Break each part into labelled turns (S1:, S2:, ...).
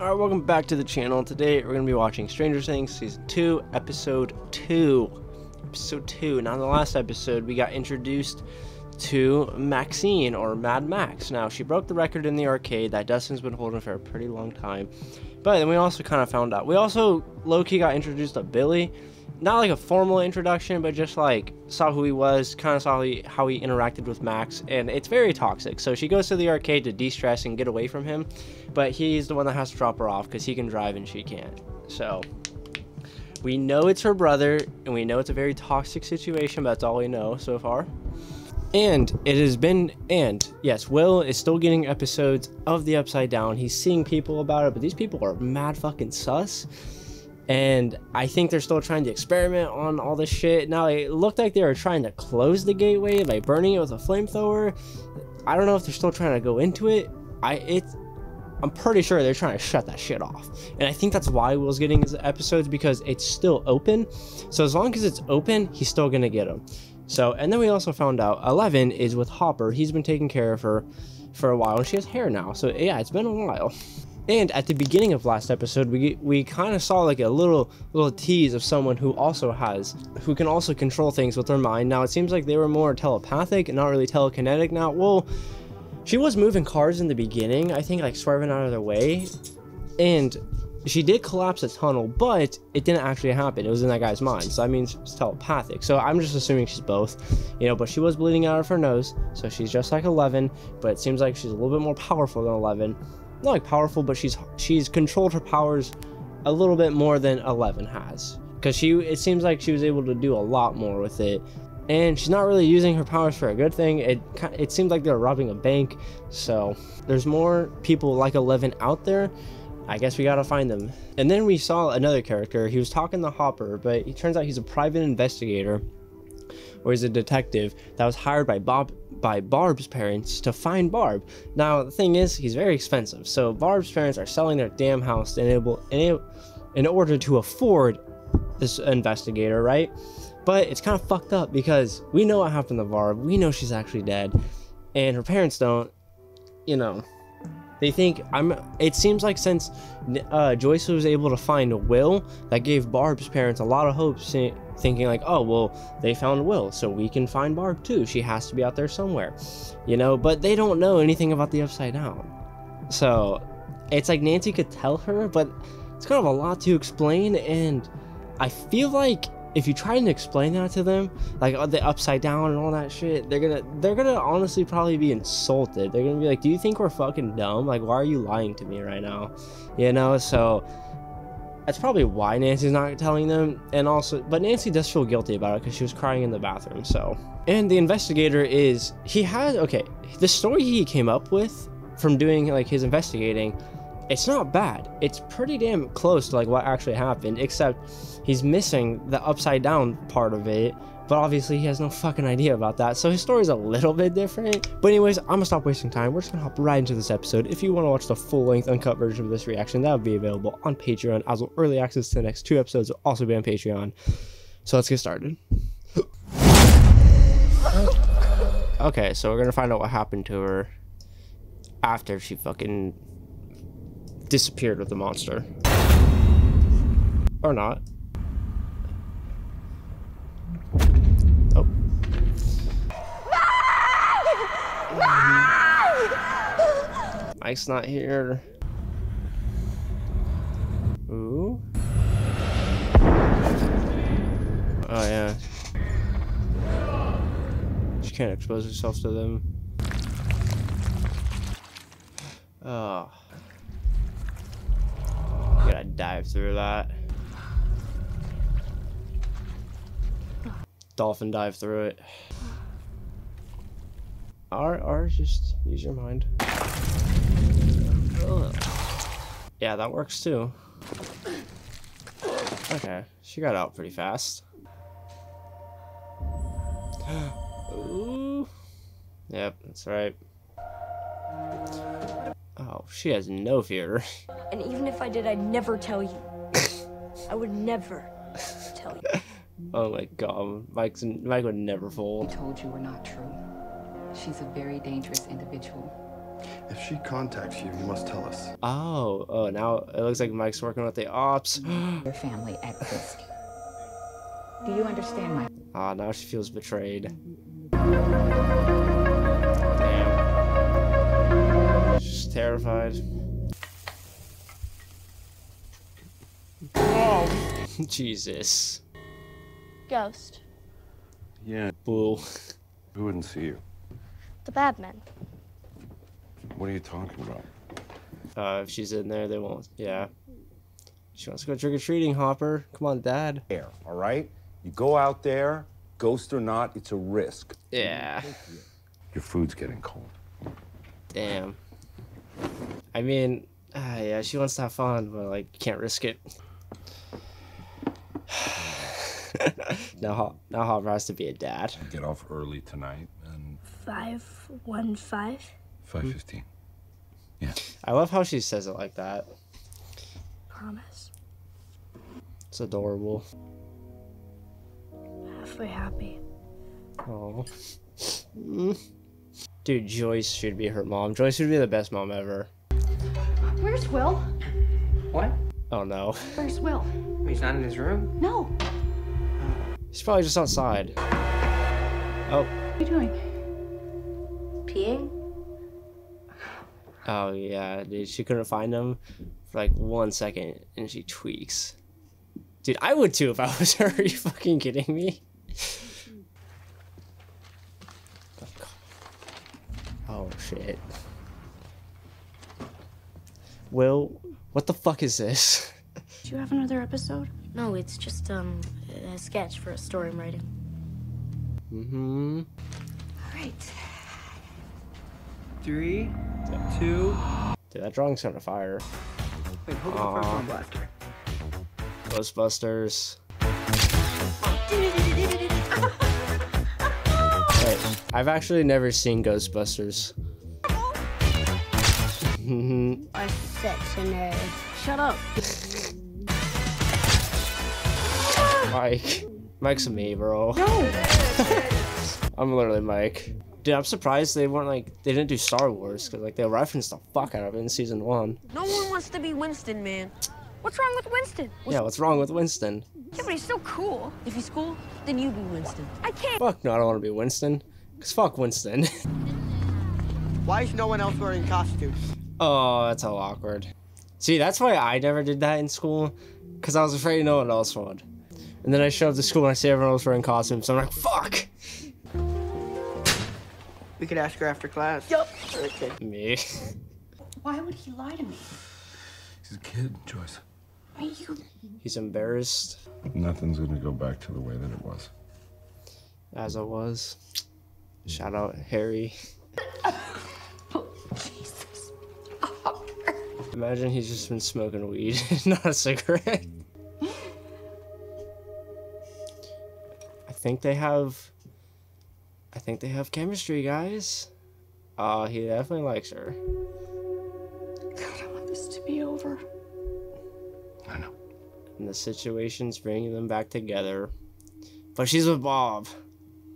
S1: Alright, welcome back to the channel. Today we're going to be watching Stranger Things Season 2, Episode 2. Episode 2. Now in the last episode we got introduced to Maxine, or Mad Max. Now she broke the record in the arcade that Dustin's been holding for a pretty long time. But then we also kind of found out. We also low-key got introduced to Billy not like a formal introduction, but just like saw who he was, kind of saw how he, how he interacted with Max, and it's very toxic. So she goes to the arcade to de-stress and get away from him, but he's the one that has to drop her off because he can drive and she can't. So we know it's her brother, and we know it's a very toxic situation, but that's all we know so far. And it has been, and yes, Will is still getting episodes of the Upside Down. He's seeing people about it, but these people are mad fucking sus and I think they're still trying to experiment on all this shit. Now, it looked like they were trying to close the gateway by burning it with a flamethrower. I don't know if they're still trying to go into it. I it, I'm pretty sure they're trying to shut that shit off. And I think that's why Will's getting his episodes because it's still open. So as long as it's open, he's still gonna get them. So, and then we also found out Eleven is with Hopper. He's been taking care of her for a while, and she has hair now. So yeah, it's been a while. And at the beginning of last episode, we we kind of saw like a little little tease of someone who also has who can also control things with their mind. Now it seems like they were more telepathic and not really telekinetic. Now, well, she was moving cars in the beginning, I think like swerving out of their way, and she did collapse a tunnel, but it didn't actually happen. It was in that guy's mind. So I mean, it's telepathic. So I'm just assuming she's both, you know. But she was bleeding out of her nose, so she's just like Eleven. But it seems like she's a little bit more powerful than Eleven not like powerful, but she's she's controlled her powers a little bit more than Eleven has. Because she, it seems like she was able to do a lot more with it, and she's not really using her powers for a good thing. It it seems like they're robbing a bank, so there's more people like Eleven out there. I guess we gotta find them. And then we saw another character. He was talking to Hopper, but it turns out he's a private investigator, or he's a detective that was hired by Bob by Barb's parents to find Barb. Now, the thing is, he's very expensive, so Barb's parents are selling their damn house to enable, in order to afford this investigator, right? But it's kind of fucked up because we know what happened to Barb. We know she's actually dead, and her parents don't. You know, they think I'm. It seems like since uh, Joyce was able to find a Will, that gave Barb's parents a lot of hope, thinking like, oh well, they found Will, so we can find Barb too. She has to be out there somewhere, you know. But they don't know anything about the Upside Down, so it's like Nancy could tell her, but it's kind of a lot to explain, and I feel like if you try and explain that to them, like uh, the upside down and all that shit, they're gonna they're gonna honestly probably be insulted. They're gonna be like, "Do you think we're fucking dumb? Like, why are you lying to me right now?" You know. So that's probably why Nancy's not telling them. And also, but Nancy does feel guilty about it because she was crying in the bathroom. So, and the investigator is he has okay. The story he came up with from doing like his investigating it's not bad. It's pretty damn close to like what actually happened, except he's missing the upside down part of it. But obviously he has no fucking idea about that. So his story's a little bit different. But anyways, I'm gonna stop wasting time. We're just gonna hop right into this episode. If you want to watch the full length uncut version of this reaction, that will be available on Patreon. As well, early access to the next two episodes will also be on Patreon. So let's get started. okay, so we're gonna find out what happened to her after she fucking disappeared with the monster. Or not. Oh. Mike's not here. Ooh. Oh yeah. She can't expose herself to them. Oh gotta dive through that. Dolphin dive through it. R, R, just use your mind. Yeah, that works too. Okay, she got out pretty fast. Ooh. Yep, that's right. Oh, she has no fear.
S2: And even if I did, I'd never tell you. I would never tell you.
S1: Oh my god, Mike's, Mike would never fold.
S3: I told you we're not true. She's a very dangerous individual. If she contacts you, you must tell us.
S1: Oh, oh, now it looks like Mike's working with the ops.
S4: your family at risk. Do you understand Mike?
S1: Ah, now she feels betrayed. Damn. She's terrified. Jesus.
S2: Ghost.
S5: Yeah,
S1: Boo.
S5: who wouldn't see you?
S2: The bad men.
S5: What are you talking about?
S1: Uh, if she's in there, they won't. Yeah. She wants to go trick or treating, Hopper. Come on, Dad.
S6: Air, all right? You go out there, ghost or not, it's a risk.
S1: Yeah.
S5: Your food's getting cold.
S1: Damn. I mean, ah, yeah, she wants to have fun, but like, can't risk it. now, Hop- now Hopper has to be a dad.
S5: Get off early tonight and
S2: Five one five.
S5: 5:15. Yeah.
S1: I love how she says it like that.
S2: Promise.
S1: It's adorable.
S2: Halfway happy.
S1: Oh. Dude, Joyce should be her mom. Joyce should be the best mom ever.
S7: Where's Will?
S8: What?
S1: Oh no.
S7: Where's Will?
S8: He's not in his room?
S7: No.
S1: He's probably just outside. Oh.
S7: What are you doing?
S2: Peeing?
S1: Oh yeah, dude. She couldn't find him for like one second and she tweaks. Dude, I would too if I was her. Are you fucking kidding me? Oh shit. Will, what the fuck is this?
S2: Do you have another episode? No, it's just um a sketch for a story I'm writing.
S1: Mm-hmm.
S7: All right.
S8: Three, two.
S1: Dude, that drawing's on fire.
S8: Wait, hold on for a
S1: Aw.
S8: phone blaster.
S1: Ghostbusters. Wait, I've actually never seen Ghostbusters. Mhm.
S2: I'm such a nerd. Shut up.
S1: Mike. Mike's me, bro.
S7: No.
S1: I'm literally Mike. Dude, I'm surprised they weren't like they didn't do Star Wars because like they referenced the fuck out of it in season one.
S9: No one wants to be Winston, man. What's wrong with Winston?
S1: Yeah, what's wrong with Winston?
S9: Yeah, but he's so cool. If he's cool, then you be Winston. I can't.
S1: Fuck no, I don't want to be Winston. Cause fuck Winston.
S8: Why is no one else wearing costumes?
S1: Oh, that's all awkward. See, that's why I never did that in school, cause I was afraid no one else would. And then I show up to school and I see everyone else wearing costumes. So I'm like, fuck
S8: We could ask her after class. Yup. Okay.
S1: me.
S7: Why would he lie to me?
S5: He's a kid, Joyce.
S7: Are you.
S1: He's embarrassed
S5: Nothing's gonna go back to the way that it was.
S1: as I was. Shout out Harry. Imagine he's just been smoking weed, not a cigarette. I think they have. I think they have chemistry, guys. Uh, he definitely likes her.
S7: God, I want this to be over.
S5: I know.
S1: And the situation's bringing them back together. But she's with Bob.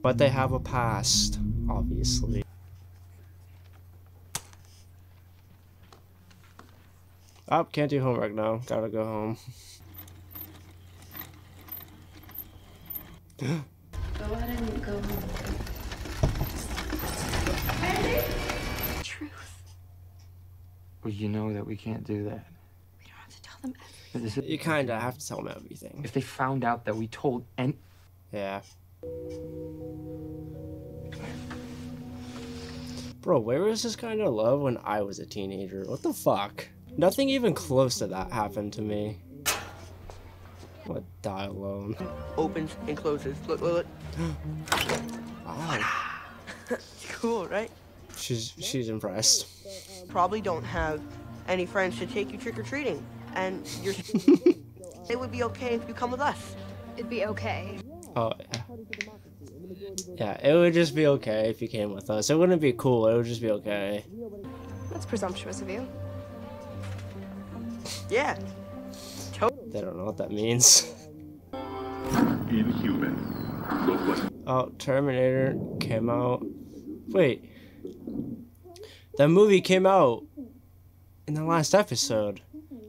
S1: But they have a past, obviously. Oh, can't do homework now. Gotta go home.
S7: Go ahead and go home. Truth.
S8: Well, you know that we can't do that.
S7: We don't have to tell them everything.
S1: You kinda have to tell them everything.
S8: If they found out that we told and
S1: Yeah. Bro, where was this kind of love when I was a teenager? What the fuck? Nothing even close to that happened to me. What die alone?
S8: opens and closes. Look, look,
S1: Wow.
S8: look. cool, right?
S1: She's she's impressed.
S8: Probably don't have any friends to take you trick or treating, and you're. it would be okay if you come with us.
S7: It'd be okay.
S1: Oh yeah. Yeah, it would just be okay if you came with us. It wouldn't be cool. It would just be okay.
S7: That's presumptuous of you.
S8: Yeah.
S1: They don't know what that means.
S10: Inhuman.
S1: Oh, Terminator came out. Wait. That movie came out in the last episode.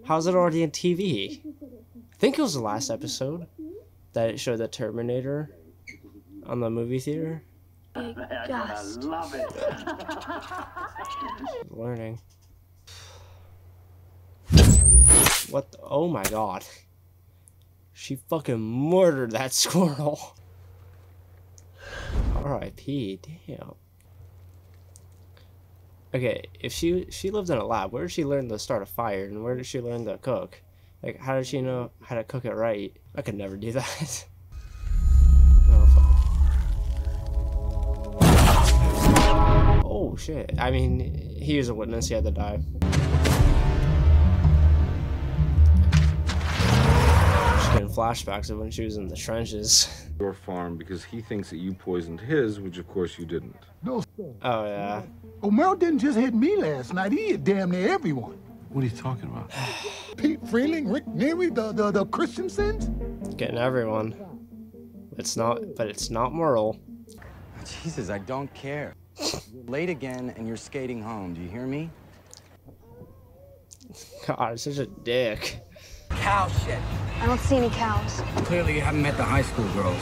S1: How's it already on TV? I think it was the last episode that it showed the Terminator on the movie theater.
S2: Gust.
S1: Learning. What the, oh my god. She fucking murdered that squirrel. R.I.P. Damn. Okay, if she she lived in a lab, where did she learn to start a fire and where did she learn to cook? Like, how did she know how to cook it right? I could never do that. oh, oh shit. I mean, he was a witness, he had to die. Flashbacks of when she was in the trenches.
S5: Your farm because he thinks that you poisoned his, which of course you didn't.
S10: No,
S1: Oh yeah.
S10: O'Merrill didn't just hit me last night. He hit damn near everyone.
S5: What are you talking about?
S10: Pete Freeling, Rick Neary, the, the, the Christiansens.
S1: Getting everyone. It's not but it's not moral.
S11: Jesus, I don't care. Late again and you're skating home. Do you hear me?
S1: God, such a dick.
S11: Cow shit.
S9: I don't see any cows.
S11: Clearly you haven't met the high school girls.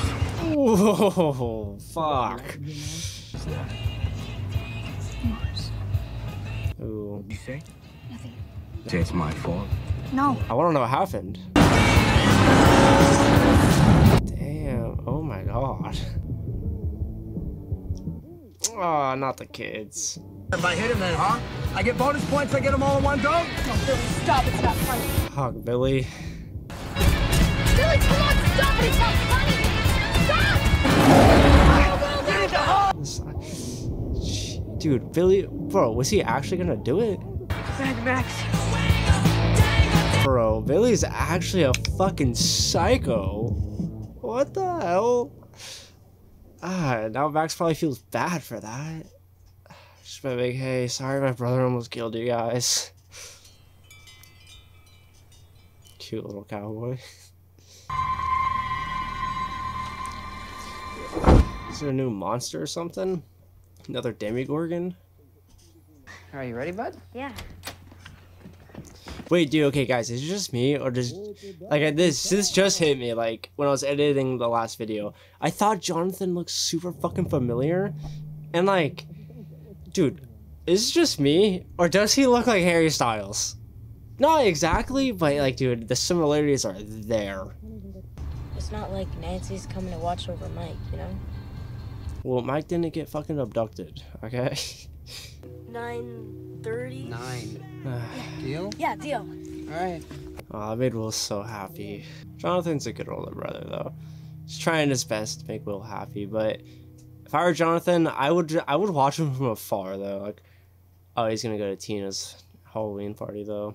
S1: Whoa, fuck. Ooh.
S11: You say?
S9: Nothing.
S11: Say it's my fault.
S9: No.
S1: I want to know what happened. Damn. Oh my god. Oh, not the kids.
S11: If I hit him then, huh? I get bonus points, I get them all in one go?
S9: No, Billy, stop. It's not funny.
S1: Fuck, Billy.
S9: Billy, come on, stop it. It's not funny. Stop!
S1: Dude, Billy, bro, was he actually gonna do it?
S8: Mad Max.
S1: Bro, Billy's actually a fucking psycho. What the hell? Ah, now Max probably feels bad for that. Just been like, hey, sorry my brother almost killed you guys. Cute little cowboy. Is there a new monster or something? Another Demogorgon?
S4: Are you ready, bud?
S9: Yeah.
S1: Wait, dude. Okay, guys, is it just me or does like this? This just hit me. Like when I was editing the last video, I thought Jonathan looked super fucking familiar, and like, dude, is it just me or does he look like Harry Styles? Not exactly, but like, dude, the similarities are there.
S2: It's not like Nancy's coming to watch over Mike, you know?
S1: Well, Mike didn't get fucking abducted. Okay.
S2: 9.30?
S11: Nine. Deal?
S2: Yeah, deal.
S11: Alright.
S1: Oh, that made Will so happy. Jonathan's a good older brother, though. He's trying his best to make Will happy, but if I were Jonathan, I would I would watch him from afar, though. Like, oh, he's gonna go to Tina's Halloween party, though.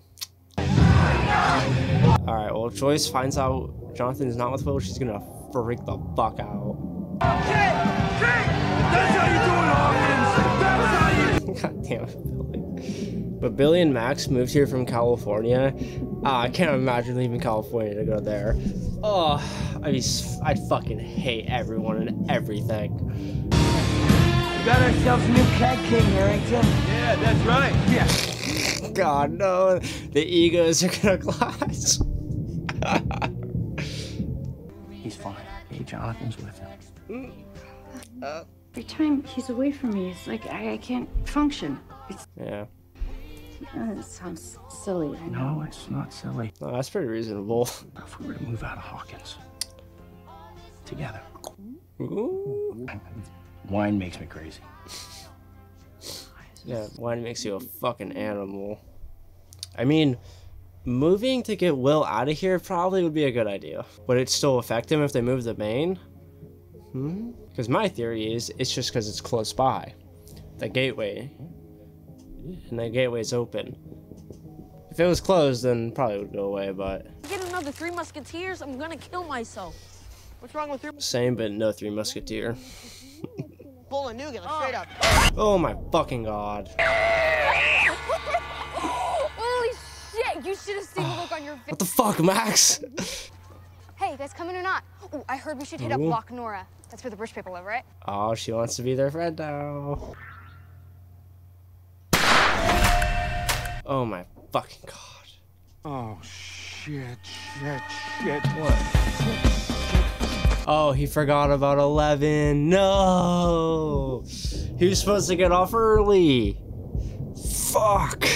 S1: All right, well, Joyce finds out Jonathan is not with Will, she's gonna freak the fuck out. God damn it, Billy. But Billy and Max moved here from California. Ah, I can't imagine leaving California to go there. Oh, I'd, be, s- I'd fucking hate everyone and everything.
S11: We got ourselves a new cat king, Harrington. Yeah, that's right. Yeah.
S1: God, no. The egos are gonna clash.
S11: He's fine. Hey, Jonathan's with him.
S7: Every time he's away from me, it's like I, I can't function. It's,
S1: yeah.
S7: Uh, it sounds silly, I know.
S11: No, it's not silly.
S1: No, that's pretty reasonable.
S11: If we were to move out of Hawkins together,
S1: Ooh.
S11: wine makes me crazy.
S1: Yeah, wine makes you a fucking animal. I mean, moving to get Will out of here probably would be a good idea. Would it still affect him if they move the main? Hmm? Because my theory is it's just because it's close by. The gateway. And the gateway's open. If it was closed, then probably would go away, but
S9: Get another Three Musketeers, I'm gonna kill myself.
S8: What's wrong with your
S1: same, but no Three Musketeer.
S8: bull and nougat? Straight up.
S1: Oh, oh my fucking god.
S9: Holy shit! You should have seen the look on your face.
S1: What the fuck, Max?
S9: Hey, you guys coming or not? Ooh, I heard we should hit up Loch Nora. That's where the rich people live, right?
S1: Oh, she wants to be their friend now. Oh my fucking god.
S6: Oh, shit, shit, shit. What?
S1: Oh, he forgot about 11. No! He was supposed to get off early. Fuck.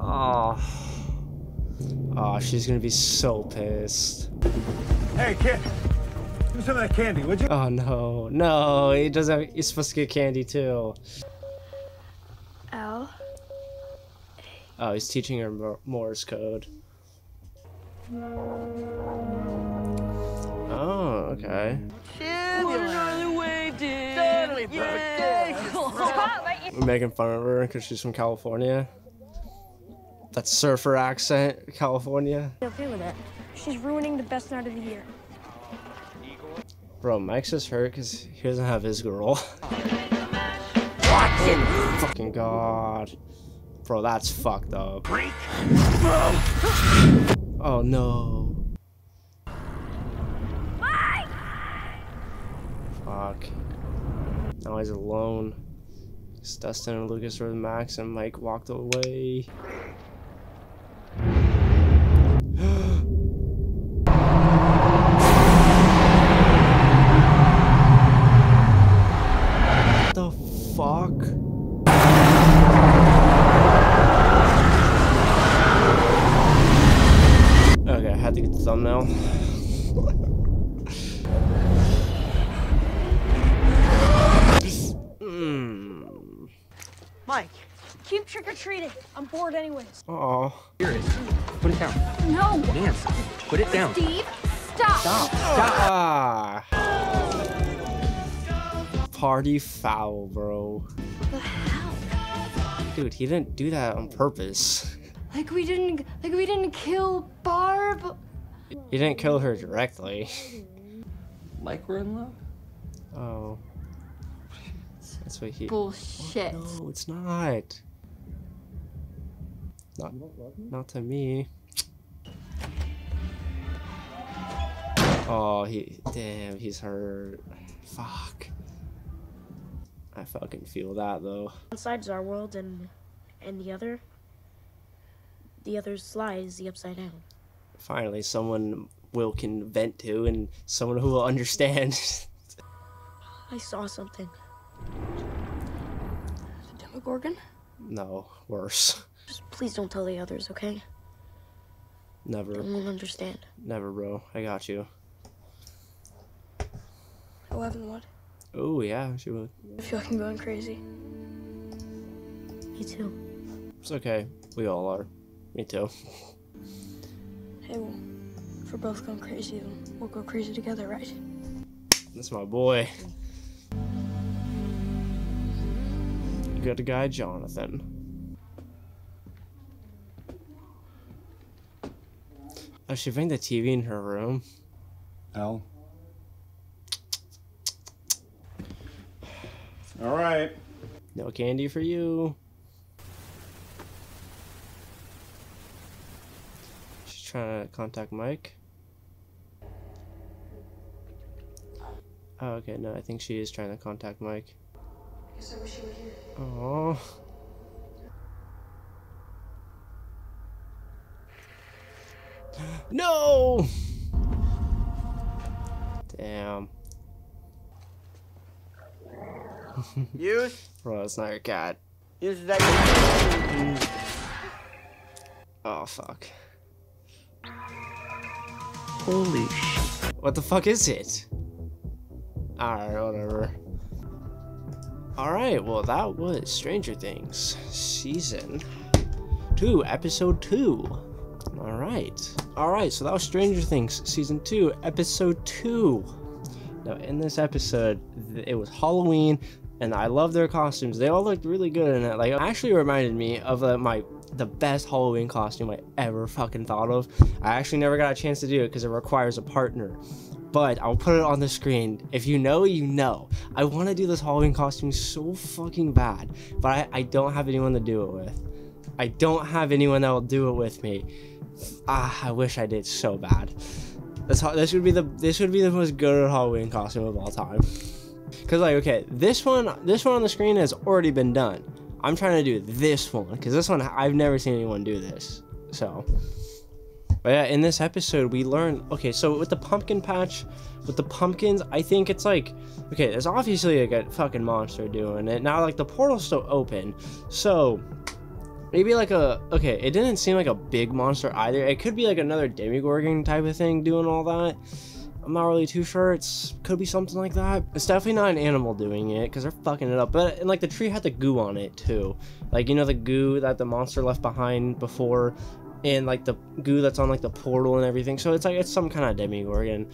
S1: Oh. Oh, she's gonna be so pissed.
S11: Hey, kid. Give me some of that candy, would you?
S1: Oh no, no, he doesn't. He's supposed to get candy too.
S2: Al?
S1: Oh, he's teaching her Mor- Morse code. Oh, okay. We're making fun of her because she's from California. That surfer accent, California.
S2: Okay with that. She's ruining the best night of the year.
S1: Bro, Mike's just hurt because he doesn't have his girl. Watson! Fucking god. Bro, that's fucked up. Oh no. Fuck. Now he's alone. Dustin and Lucas were Max and Mike walked away. the fuck? Okay, I had to get the thumbnail. Hmm.
S8: Mike.
S2: Keep trick. I'm bored anyways.
S1: Oh.
S11: Here it is. Put it down.
S2: No!
S11: Dance. Put it down.
S2: Steve, stop! Stop.
S1: Ah. Party foul, bro.
S2: The hell?
S1: Dude, he didn't do that on purpose.
S2: Like we didn't, like we didn't kill Barb.
S1: He didn't kill her directly.
S11: Like we're in love?
S1: Oh. That's what he.
S2: Bullshit.
S1: No, it's not. Not, not to me. Oh, he. Damn, he's hurt. Fuck. I fucking feel that though.
S12: One side's our world, and and the other, the other's lie is the upside down.
S1: Finally, someone Will can vent to and someone who will understand.
S12: I saw something. The Demogorgon?
S1: no, worse.
S12: Just please don't tell the others, okay?
S1: Never.
S12: They won't understand.
S1: Never, bro. I got you.
S12: Oh, Eleven what?
S1: Oh, yeah, she would.
S12: I feel like I'm going crazy. Me too.
S1: It's okay. We all are. Me too.
S12: Hey, well, if we're both going crazy, then we'll go crazy together, right?
S1: That's my boy. You got a guy, Jonathan. Oh, she bring the TV in her room.
S6: Al? All right.
S1: No candy for you. She's trying to contact Mike. Oh, okay, no, I think she is trying to contact Mike.
S12: Guess I wish you were here.
S1: Oh. No! Damn.
S8: Use.
S1: Bro, it's not your cat.
S8: Use that.
S1: Oh, fuck.
S11: Holy sh!
S1: What the fuck is it? Alright, whatever. Alright, well, that was Stranger Things Season 2, Episode 2. Alright. Alright, so that was Stranger Things Season 2, Episode 2. Now, in this episode, it was Halloween, and I love their costumes. They all looked really good in it. Like, it actually reminded me of uh, my the best Halloween costume I ever fucking thought of. I actually never got a chance to do it because it requires a partner. But I'll put it on the screen. If you know, you know. I want to do this Halloween costume so fucking bad, but I, I don't have anyone to do it with. I don't have anyone that will do it with me. Ah, I wish I did so bad. This this would be the this would be the most good Halloween costume of all time. Cause like okay, this one this one on the screen has already been done. I'm trying to do this one because this one I've never seen anyone do this. So, but yeah, in this episode we learn. Okay, so with the pumpkin patch, with the pumpkins, I think it's like, okay, there's obviously like a fucking monster doing it. Now like the portal's still open, so maybe like a okay. It didn't seem like a big monster either. It could be like another Demogorgon type of thing doing all that. I'm not really too sure. It's could be something like that. It's definitely not an animal doing it because they're fucking it up. But and like the tree had the goo on it too, like you know the goo that the monster left behind before, and like the goo that's on like the portal and everything. So it's like it's some kind of demogorgon,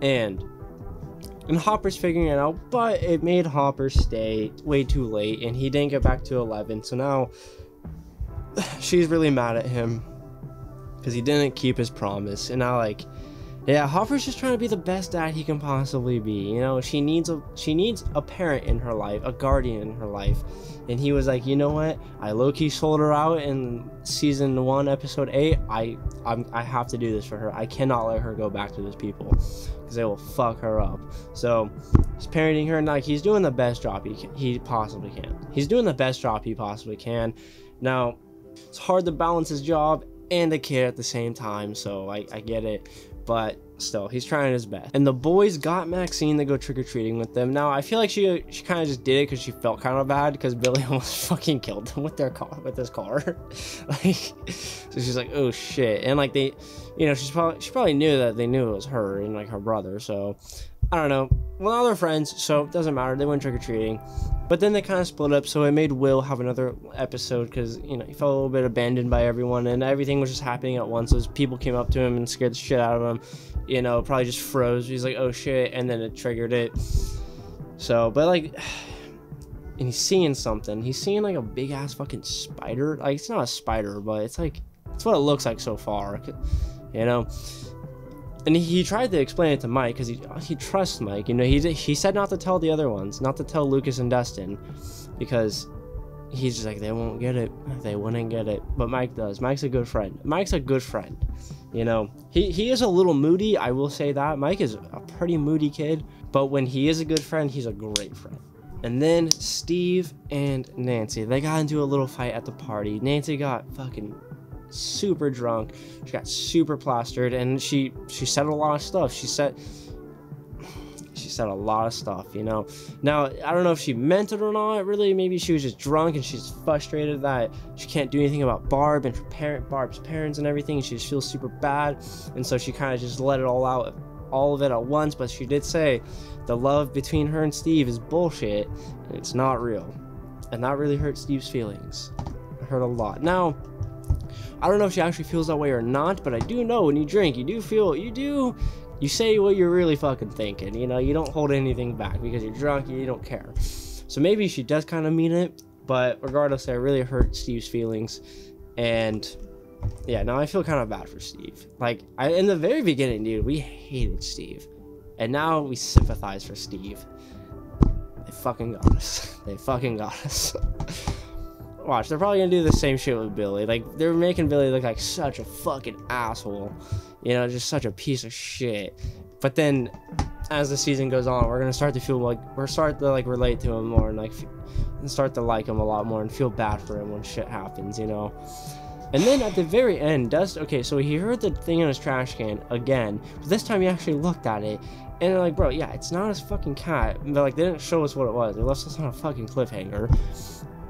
S1: and and Hopper's figuring it out, but it made Hopper stay way too late, and he didn't get back to 11. So now she's really mad at him because he didn't keep his promise, and I like yeah, Hopper's just trying to be the best dad he can possibly be. You know, she needs a she needs a parent in her life, a guardian in her life. And he was like, you know what? I low key sold her out in season one, episode eight. I I'm, I have to do this for her. I cannot let her go back to those people because they will fuck her up. So he's parenting her, and like he's doing the best job he can, he possibly can. He's doing the best job he possibly can. Now it's hard to balance his job and a kid at the same time, so I, I get it but still, he's trying his best. And the boys got Maxine to go trick-or-treating with them. Now, I feel like she she kind of just did it because she felt kind of bad because Billy almost fucking killed them with their car, with his car. like, so she's like, oh shit. And like they, you know, she's probably, she probably knew that they knew it was her and like her brother. So I don't know. Well, now they're friends, so it doesn't matter. They went trick or treating, but then they kind of split up. So it made Will have another episode because you know he felt a little bit abandoned by everyone, and everything was just happening at once. As people came up to him and scared the shit out of him, you know, probably just froze. He's like, "Oh shit," and then it triggered it. So, but like, and he's seeing something. He's seeing like a big ass fucking spider. Like it's not a spider, but it's like it's what it looks like so far. You know and he tried to explain it to Mike because he he trusts Mike. You know, he he said not to tell the other ones, not to tell Lucas and Dustin, because he's just like they won't get it, they wouldn't get it. But Mike does. Mike's a good friend. Mike's a good friend. You know, he he is a little moody. I will say that Mike is a pretty moody kid, but when he is a good friend, he's a great friend. And then Steve and Nancy, they got into a little fight at the party. Nancy got fucking super drunk. She got super plastered, and she she said a lot of stuff. She said she said a lot of stuff, you know. Now I don't know if she meant it or not. Really, maybe she was just drunk and she's frustrated that she can't do anything about Barb and her parent, Barb's parents and everything. She just feels super bad, and so she kind of just let it all out, all of it at once. But she did say the love between her and Steve is bullshit, and it's not real, and that really hurt Steve's feelings. It hurt a lot. Now I don't know if she actually feels that way or not, but I do know when you drink, you do feel, you do, you say what you're really fucking thinking. You know, you don't hold anything back because you're drunk and you don't care. So maybe she does kind of mean it, but regardless, it really hurt Steve's feelings. And yeah, now I feel kind of bad for Steve. Like, I, in the very beginning, dude, we hated Steve. And now we sympathize for Steve. They fucking got us. They fucking got us. Watch, they're probably gonna do the same shit with Billy. Like, they're making Billy look like such a fucking asshole. You know, just such a piece of shit. But then, as the season goes on, we're gonna start to feel like we're start to like relate to him more and like and start to like him a lot more and feel bad for him when shit happens. You know. And then at the very end, Dust. Okay, so he heard the thing in his trash can again, but this time he actually looked at it, and they're like, bro, yeah, it's not his fucking cat. But like, they didn't show us what it was. They left us on a fucking cliffhanger.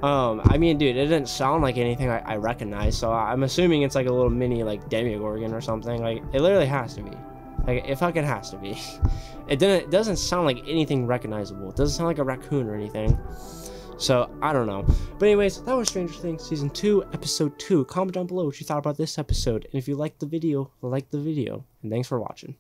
S1: Um, I mean, dude, it didn't sound like anything I, I recognize, so I'm assuming it's like a little mini, like, Demogorgon or something. Like, it literally has to be. Like, it fucking has to be. It didn't, it doesn't sound like anything recognizable. It doesn't sound like a raccoon or anything. So, I don't know. But anyways, that was Stranger Things Season 2, Episode 2. Comment down below what you thought about this episode. And if you liked the video, like the video. And thanks for watching.